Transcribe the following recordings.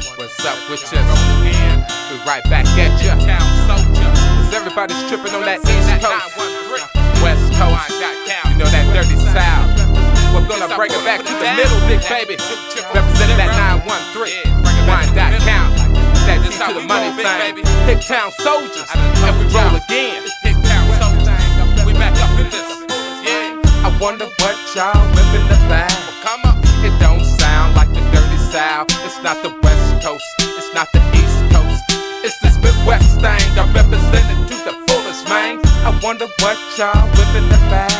What's up with you? We right back at ya. Cause everybody's tripping on that East Coast, West Coast. You know that dirty South. We're gonna bring it back to the middle, big baby. Representing that 913. Wyandotte count. That G to the money thing. Hick Town soldiers. And we roll again. We back up in this. Yeah. I wonder what y'all whipping the It's not the West Coast. It's not the East Coast. It's this Midwest thing. I represent it to the fullest, man. I wonder what y'all whipping bag.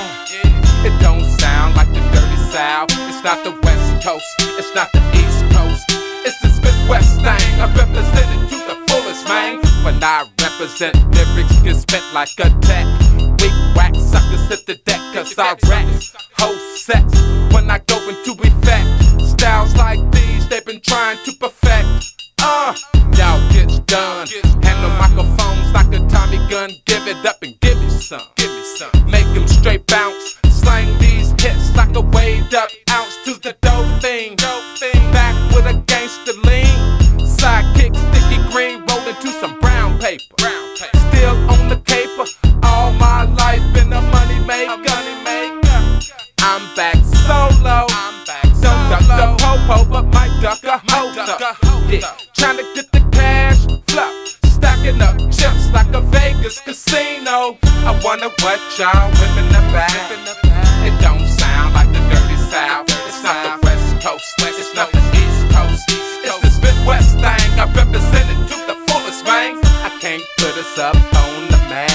It don't sound like the dirty South. It's not the West Coast. It's not the East Coast. It's this Midwest thing. I represent it to the fullest, man. When I represent lyrics, get spent like a deck. Weak whack suckers hit the deck, cause I rap. Whole sex when I it up and give me some. Give me some. Make them straight bounce. Slang these hits like a weighed up ounce to the dope thing. Dope thing. Back with a gangster lean. Sidekick, sticky green, rolled into some brown paper. Brown paper. Still on the caper. All my life been a money maker. I'm back like a Vegas casino. I wonder what y'all whipping the bag. It don't sound like the dirty South. It's not the West Coast. It's not the East Coast. It's this Midwest thing. I represent it to the fullest, man. I can't put us up on the map.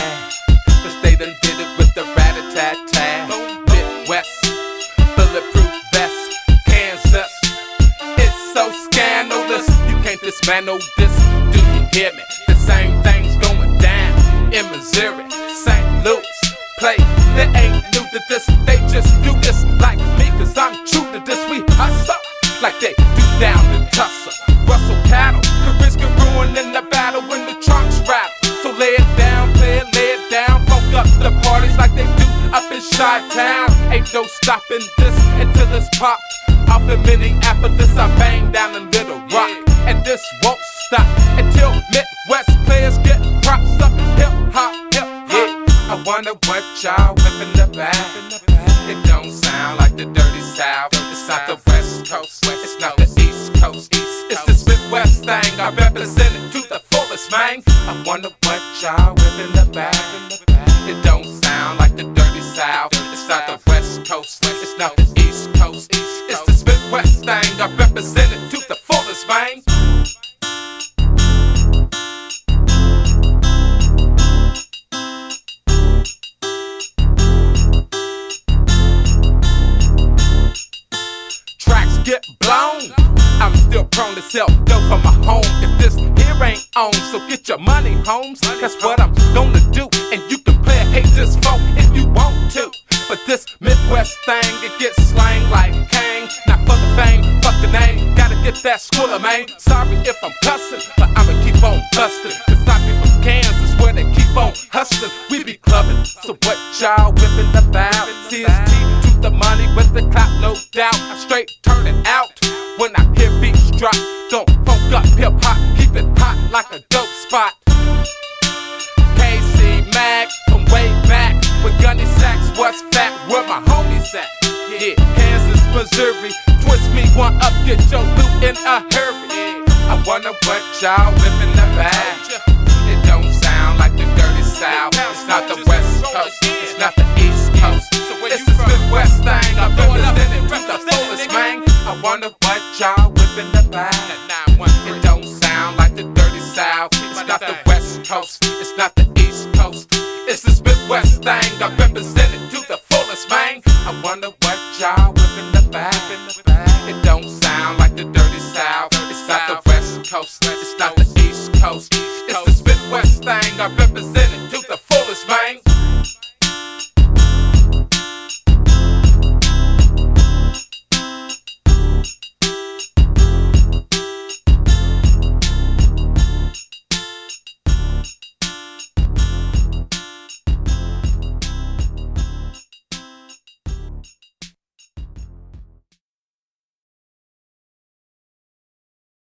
Cause they done did it with the rat-a-tat-tat. Midwest, bulletproof vest, Kansas. It's so scandalous. You can't dismantle this. Do you hear me? The same thing's going in Missouri, St. Louis. Play, they ain't new to this. They just do this like me, cause I'm true to this. We hustle like they do down in Tulsa. Russell cattle, careers get ruined in the battle when the trunks rattle. So lay it down, play it, lay it down. Funk up the parties like they do up in Chi Town. Ain't no stopping this until it's popped. Off in Minneapolis, I bang down in Little Rock. And this won't stop until Midwest y'all whipping the back. It don't sound like the dirty South. It's not the West Coast. It's not the East Coast. It's the this Midwest thing. I represent it to the fullest, man. I wonder what y'all whipping the back. It don't sound like the dirty South. It's not the West Coast. It's not the East Coast. It's the this Midwest thing. I represent it to the fullest, man. To sell from my home. If this here ain't on, so get your money, homes. That's what I'm gonna do. And you can play hate this phone if you want to. But this Midwest thing, it gets slang like Kang. Not for the fame, fuck the name. Gotta get that squiller, man. Sorry if I'm cussing, but I'ma keep on busting. Cause I be from Kansas where they keep on hustling. We be clubbing, so what y'all whipping about? CST to the money with the clout, no doubt. I straight turn it out when I hear beats drop. Don't funk up hip hop, keep it hot like a dope spot. KC Mag from way back when Gunny Sacks was fat. Where my homies at? Yeah, Kansas, Missouri. Twist me one up, get your loot in a hurry. I wonder what y'all whipping the bag. Y'all the. It don't sound like the dirty South. It's not the West Coast. It's not the East Coast. It's this Midwest thing. I represent it to the fullest, man. I wonder what y'all whipping the back. It don't sound like the dirty South. It's not the West Coast. It's not the East Coast. It's this Midwest thing. I represent